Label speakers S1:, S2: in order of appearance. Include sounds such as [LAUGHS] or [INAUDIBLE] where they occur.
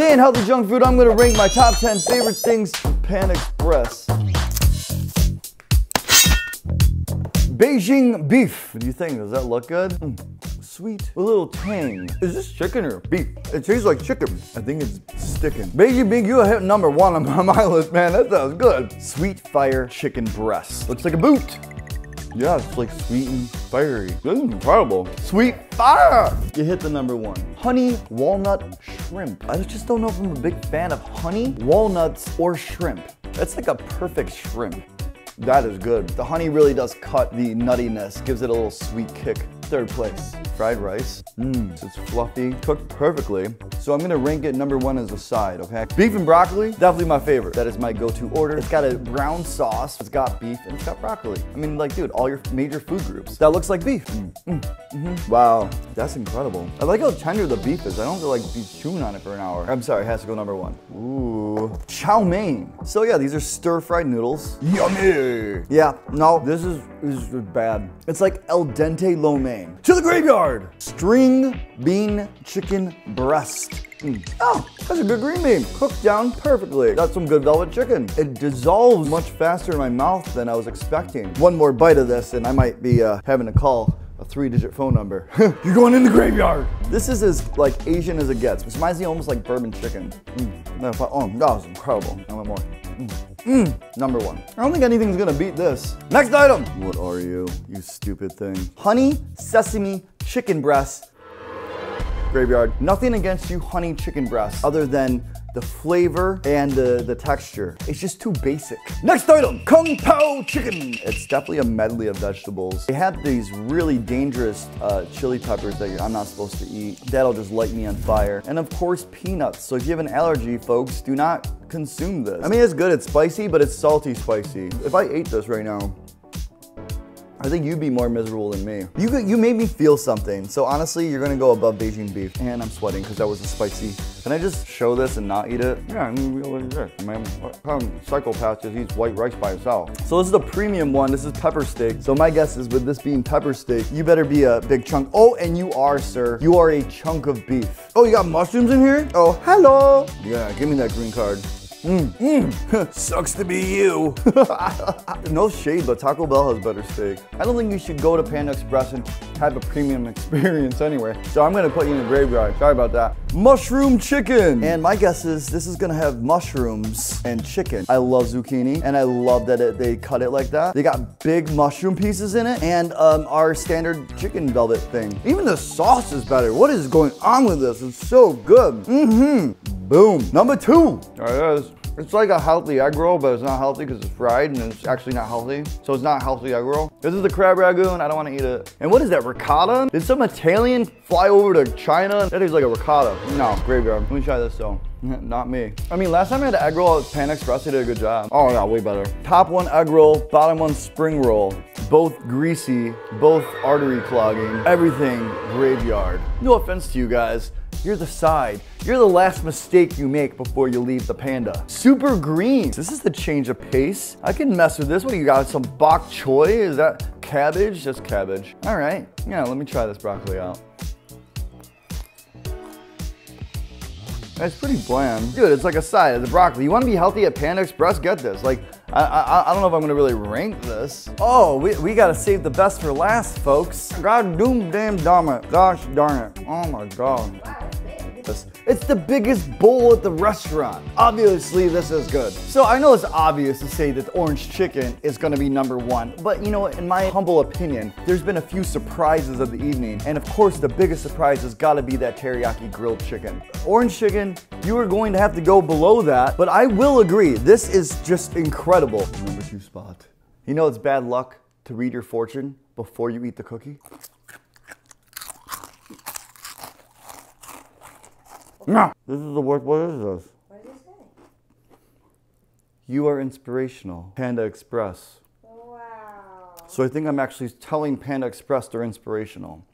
S1: Today in Hellthy Junk Food, I'm gonna rank my top 10 favorite things Pan Express. Beijing beef. What do you think? Does that look good? Mm, sweet. A little tang. Is this chicken or beef? It tastes like chicken. I think it's sticking. Beijing beef, you hit number one on [LAUGHS] my list, man. That sounds good. Sweet fire chicken breast. Looks like a boot. Yeah, it's like sweet and fiery. This is incredible. Sweet fire! You hit the number one. Honey walnut shrimp. I just don't know if I'm a big fan of honey, walnuts, or shrimp. That's like a perfect shrimp. That is good. The honey really does cut the nuttiness, gives it a little sweet kick. Third place, fried rice. Mmm, it's fluffy, cooked perfectly. So I'm gonna rank it number one as a side, okay? Beef and broccoli, definitely my favorite. That is my go-to order. It's got a brown sauce, it's got beef, and it's got broccoli. I mean, like, dude, all your major food groups. That looks like beef. Mm, mm, mm -hmm. Wow, that's incredible. I like how tender the beef is. I don't to like be chewing on it for an hour. I'm sorry, it has to go number one. Ooh, chow mein. So yeah, these are stir-fried noodles. Yummy. Yeah, no, this is, this is bad. It's like el dente lo mein. To the graveyard! String bean chicken breast. Mm. Oh, that's a good green bean. Cooked down perfectly. Got some good velvet chicken. It dissolves much faster in my mouth than I was expecting. One more bite of this and I might be uh, having to call a three-digit phone number. [LAUGHS] You're going in the graveyard. This is as like Asian as it gets. It reminds me almost like bourbon chicken. Mm. Oh, that was incredible. I want more. Mmm, number one. I don't think anything's gonna beat this. Next item. What are you, you stupid thing? Honey sesame chicken breast. Graveyard. Nothing against you honey chicken breast other than the flavor and the, the texture. It's just too basic. Next item, Kung Pao chicken. It's definitely a medley of vegetables. They have these really dangerous uh, chili peppers that I'm not supposed to eat. That'll just light me on fire. And of course, peanuts. So if you have an allergy, folks, do not consume this. I mean, it's good, it's spicy, but it's salty spicy. If I ate this right now, I think you'd be more miserable than me. You you made me feel something. So honestly, you're gonna go above Beijing beef. And I'm sweating because that was a spicy. Can I just show this and not eat it? Yeah, I mean, look at this. Man, what kind of psychopath just eats white rice by itself? So this is the premium one. This is pepper steak. So my guess is with this being pepper steak, you better be a big chunk. Oh, and you are, sir. You are a chunk of beef. Oh, you got mushrooms in here? Oh, hello. Yeah, give me that green card. Mmm, mmm, [LAUGHS] sucks to be you. [LAUGHS] no shade, but Taco Bell has better steak. I don't think you should go to Panda Express and have a premium [LAUGHS] experience anyway. So I'm gonna put you in the graveyard. Sorry about that. Mushroom chicken. And my guess is this is gonna have mushrooms and chicken. I love zucchini and I love that it, they cut it like that. They got big mushroom pieces in it and um, our standard chicken velvet thing. Even the sauce is better. What is going on with this? It's so good. Mm-hmm. Boom. Number two. There it is. It's like a healthy egg roll, but it's not healthy because it's fried and it's actually not healthy. So it's not healthy egg roll. This is the crab ragoon. I don't want to eat it. And what is that, ricotta? Did some Italian fly over to China? That is like a ricotta. No, graveyard. Let me try this though. [LAUGHS] Not me. I mean, last time I had an egg roll at Pan Express, they did a good job. Oh yeah, way better. Top one egg roll, bottom one spring roll. Both greasy, both artery clogging, everything graveyard. No offense to you guys, you're the side. You're the last mistake you make before you leave the panda. Super green. This is the change of pace. I can mess with this. What do you got? Some bok choy? Is that cabbage? Just cabbage. All right. Yeah, let me try this broccoli out. It's pretty bland. Dude, it's like a side of the broccoli. You want to be healthy at Panda Express? Get this. Like, I, I, I don't know if I'm to really rank this. Oh, we, we got to save the best for last, folks. God doom damn damn it. Gosh darn it. Oh my God. It's the biggest bowl at the restaurant. Obviously, this is good. So I know it's obvious to say that orange chicken is gonna be number one, but you know, in my humble opinion, there's been a few surprises of the evening, and of course, the biggest surprise has gotta be that teriyaki grilled chicken. Orange chicken, you are going to have to go below that, but I will agree, this is just incredible. Number two spot. You know it's bad luck to read your fortune before you eat the cookie? No. This is the worst. What is this? What did it say? You are inspirational. Panda Express. Wow. So I think I'm actually telling Panda Express they're inspirational.